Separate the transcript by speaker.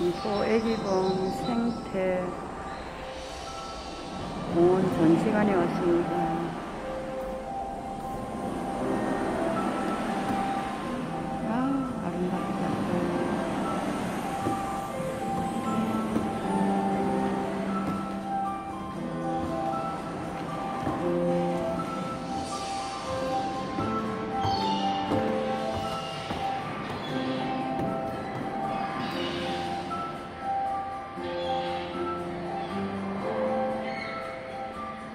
Speaker 1: 김포 애기봄 생태 공원 전시관에 왔습니다. 아, 아름답다. 음.